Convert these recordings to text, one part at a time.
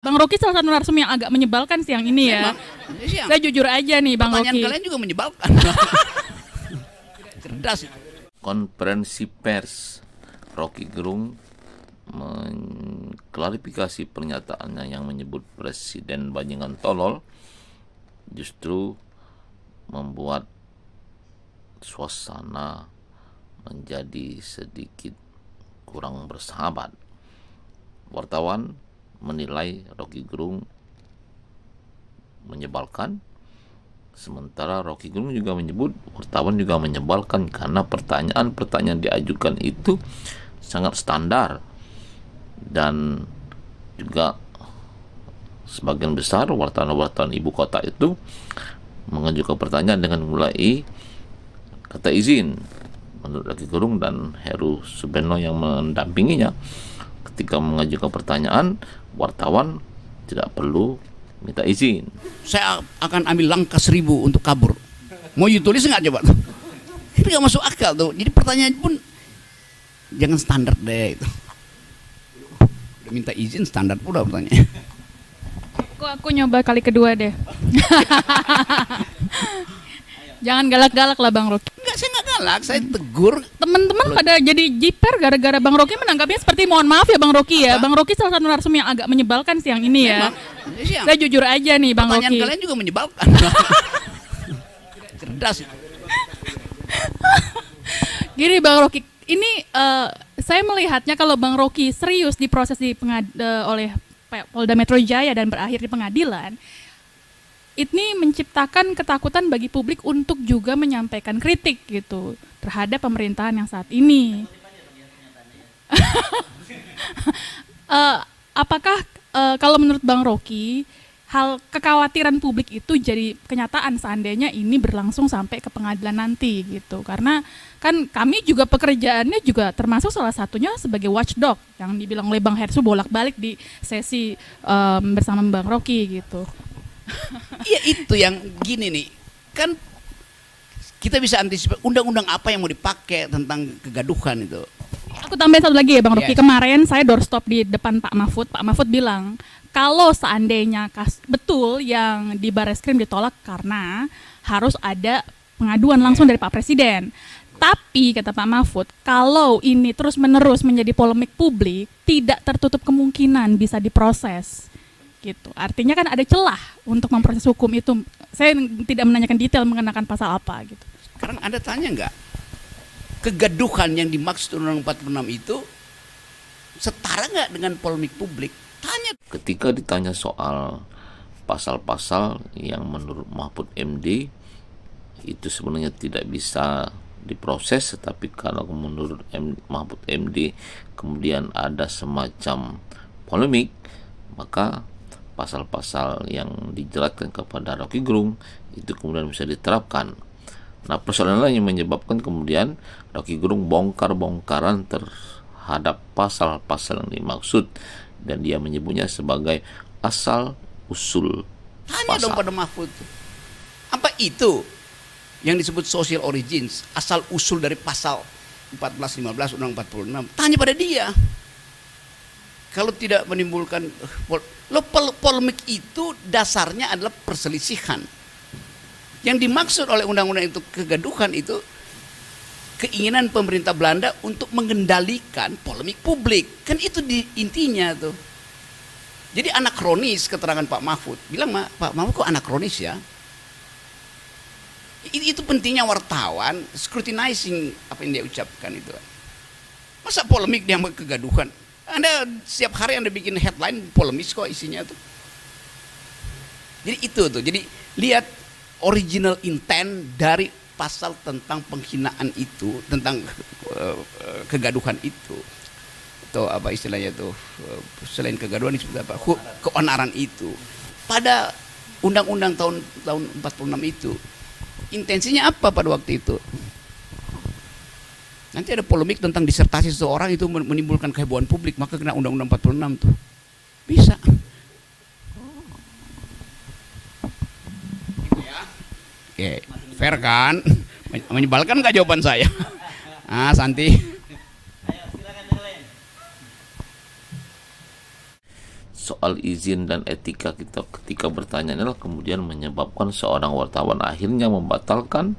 Bang Rocky salah satu narsum yang agak menyebalkan siang ini ya. Siang. Saya jujur aja nih Bang Pertanyaan Rocky. kalian juga menyebalkan. Cerdas. konferensi pers Rocky Gerung mengklarifikasi pernyataannya yang menyebut Presiden Bajingan tolol justru membuat suasana menjadi sedikit kurang bersahabat. Wartawan menilai Rocky Gerung menyebalkan. Sementara Rocky Gerung juga menyebut wartawan juga menyebalkan karena pertanyaan-pertanyaan diajukan itu sangat standar dan juga sebagian besar wartawan-wartawan ibu kota itu mengajukan pertanyaan dengan mulai kata izin menurut Rocky Gerung dan Heru Subenno yang mendampinginya ketika mengajukan pertanyaan wartawan tidak perlu minta izin Saya akan ambil langkah seribu untuk kabur. Mau you tulis nggak coba? Ini nggak masuk akal tuh. Jadi pertanyaan pun jangan standar deh itu. Udah minta izin standar pula pertanyaan. Aku aku nyoba kali kedua deh. Jangan galak-galak lah Bang Rocky. Galak. Saya tegur. Teman-teman pada jadi jiper gara-gara Bang Rocky menanggapinya seperti mohon maaf ya Bang Rocky ya. Bang Rocky salah satu narsum yang agak menyebalkan siang ini ya. Memang. Siang. Saya jujur aja nih Bang Pertanyaan Rocky. kalian juga menyebalkan. Cerdas. Gini Bang Rocky, ini eh, saya melihatnya kalau Bang Rocky serius diproses di pengad- eh, oleh Polda Metro Jaya dan berakhir di pengadilan, ini menciptakan ketakutan bagi publik untuk juga menyampaikan kritik gitu terhadap pemerintahan yang saat ini. Eh, apakah eh, kalau menurut Bang Rocky hal kekhawatiran publik itu jadi kenyataan seandainya ini berlangsung sampai ke pengadilan nanti gitu karena kan kami juga pekerjaannya juga termasuk salah satunya sebagai watchdog yang dibilang oleh Bang Hersu bolak-balik di sesi em, bersama Bang Rocky gitu. Iya itu yang gini nih. Kan kita bisa antisipasi undang-undang apa yang mau dipakai tentang kegaduhan itu. Aku tambahin satu lagi ya Bang Rocky. Yes. Kemarin saya doorstop di depan Pak Mahfud. Pak Mahfud bilang kalau seandainya kas betul yang di Bareskrim ditolak karena harus ada pengaduan langsung dari Pak Presiden. Tapi kata Pak Mahfud, kalau ini terus menerus menjadi polemik publik, tidak tertutup kemungkinan bisa diproses. Gitu. Artinya kan ada celah untuk memproses hukum itu. Saya tidak menanyakan detail mengenakan pasal apa gitu. Sekarang Anda tanya nggak? Kegaduhan yang dimaksud Undang-Undang 46 itu setara nggak dengan polemik publik? Tanya. ketika ditanya soal pasal-pasal yang menurut Mahfud MD itu sebenarnya tidak bisa diproses tetapi kalau menurut M, Mahfud MD kemudian ada semacam polemik maka pasal-pasal yang dijelaskan kepada Rocky Gerung itu kemudian bisa diterapkan nah persoalan lain yang menyebabkan kemudian Rocky Gerung bongkar-bongkaran terhadap pasal-pasal yang dimaksud dan dia menyebutnya sebagai asal usul Tanya dong pasal. pada Mahfud. Apa itu yang disebut social origins, asal usul dari pasal 14 15 Undang 46? Tanya pada dia. Kalau tidak menimbulkan eh, lo pol- polemik itu dasarnya adalah perselisihan. Yang dimaksud oleh undang-undang itu kegaduhan itu keinginan pemerintah Belanda untuk mengendalikan polemik publik. Kan itu di intinya tuh. Jadi anakronis keterangan Pak Mahfud. Bilang "Ma- Pak Mahfud kok anakronis ya? Itu pentingnya wartawan scrutinizing apa yang dia ucapkan itu. Masa polemik dia kegaduhan? Anda setiap hari Anda bikin headline polemis kok isinya tuh. Jadi itu tuh. Jadi lihat original intent dari pasal tentang penghinaan itu, tentang eh, kegaduhan itu atau apa istilahnya tuh eh, selain kegaduhan disebut apa keonaran itu pada undang-undang tahun tahun 46 itu intensinya apa pada waktu itu nanti ada polemik tentang disertasi seseorang itu men- menimbulkan kehebohan publik maka kena undang-undang 46 tuh bisa Oke, fair kan? Men- Menyebalkan nggak jawaban saya? Ah, Santi. soal soal izin dan etika kita ketika bertanya inilah kemudian menyebabkan seorang wartawan akhirnya membatalkan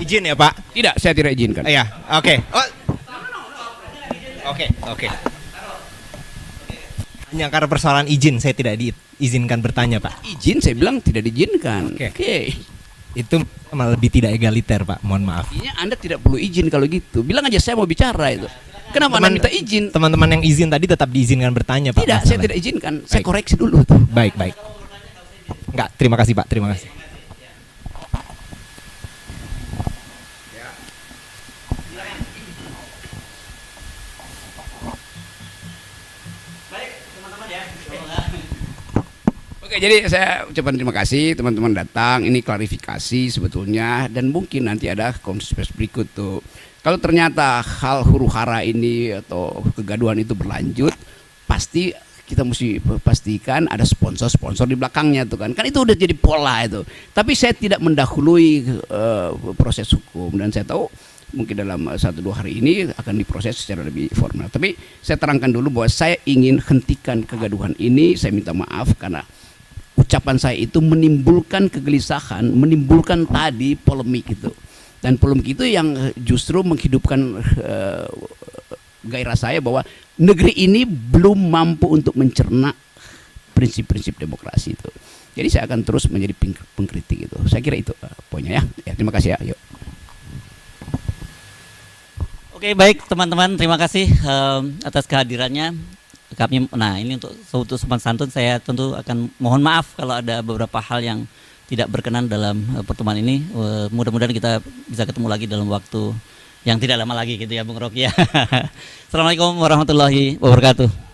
Izin ya Pak? Tidak, saya tidak izinkan. Iya, oke. Oh. Oke, oke. Hanya karena persoalan izin saya tidak diizinkan bertanya Pak. Izin saya bilang tidak diizinkan. Oke. Oke. Itu malah lebih tidak egaliter Pak, mohon maaf. Artinya Anda tidak perlu izin kalau gitu. Bilang aja saya mau bicara itu. Kenapa Anda Teman- minta izin? Teman-teman yang izin tadi tetap diizinkan bertanya Pak. Tidak, saya masalah. tidak izinkan. Saya Baik. koreksi dulu tuh. Baik, baik. Enggak, terima kasih Pak, terima kasih. Oke, jadi saya ucapkan terima kasih teman-teman datang. Ini klarifikasi sebetulnya dan mungkin nanti ada konferensi berikut tuh. Kalau ternyata hal huru hara ini atau kegaduhan itu berlanjut, pasti kita mesti pastikan ada sponsor-sponsor di belakangnya tuh kan. Kan itu udah jadi pola itu. Tapi saya tidak mendahului eh, proses hukum dan saya tahu mungkin dalam satu dua hari ini akan diproses secara lebih formal. Tapi saya terangkan dulu bahwa saya ingin hentikan kegaduhan ini. Saya minta maaf karena ucapan saya itu menimbulkan kegelisahan, menimbulkan tadi polemik itu. Dan polemik itu yang justru menghidupkan eh, gairah saya bahwa negeri ini belum mampu untuk mencerna prinsip-prinsip demokrasi itu. Jadi saya akan terus menjadi peng- pengkritik itu. Saya kira itu eh, poinnya ya. ya. Terima kasih ya. Yuk. Oke baik teman-teman terima kasih em, atas kehadirannya kami nah ini untuk untuk sopan santun saya tentu akan mohon maaf kalau ada beberapa hal yang tidak berkenan dalam eh, pertemuan ini. Eh, mudah-mudahan kita bisa ketemu lagi dalam waktu yang tidak lama lagi gitu ya Bung Rocky ya. Assalamualaikum warahmatullahi wabarakatuh